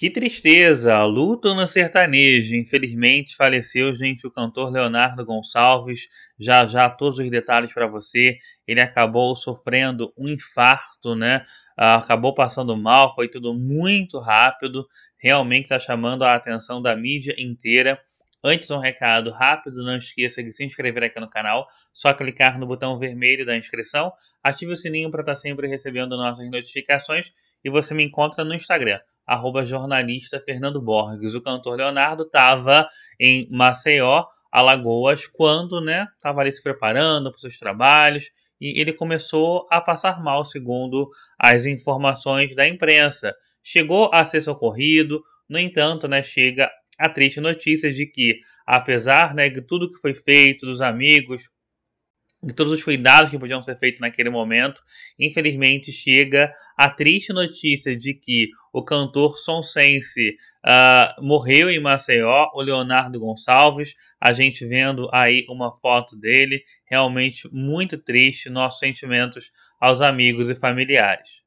Que tristeza, luto no sertanejo. Infelizmente faleceu, gente, o cantor Leonardo Gonçalves. Já já todos os detalhes para você. Ele acabou sofrendo um infarto, né? Ah, acabou passando mal, foi tudo muito rápido. Realmente está chamando a atenção da mídia inteira. Antes, um recado rápido: não esqueça de se inscrever aqui no canal. Só clicar no botão vermelho da inscrição, ative o sininho para estar tá sempre recebendo nossas notificações. E você me encontra no Instagram arroba jornalista Fernando Borges. O cantor Leonardo estava em Maceió, Alagoas, quando né, estava ali se preparando para os seus trabalhos e ele começou a passar mal, segundo as informações da imprensa. Chegou a ser socorrido, no entanto, né, chega a triste notícia de que, apesar né, de tudo que foi feito, dos amigos, de todos os cuidados que podiam ser feitos naquele momento, infelizmente chega a triste notícia de que o cantor sonsense uh, morreu em Maceió, o Leonardo Gonçalves, a gente vendo aí uma foto dele, realmente muito triste, nossos sentimentos aos amigos e familiares.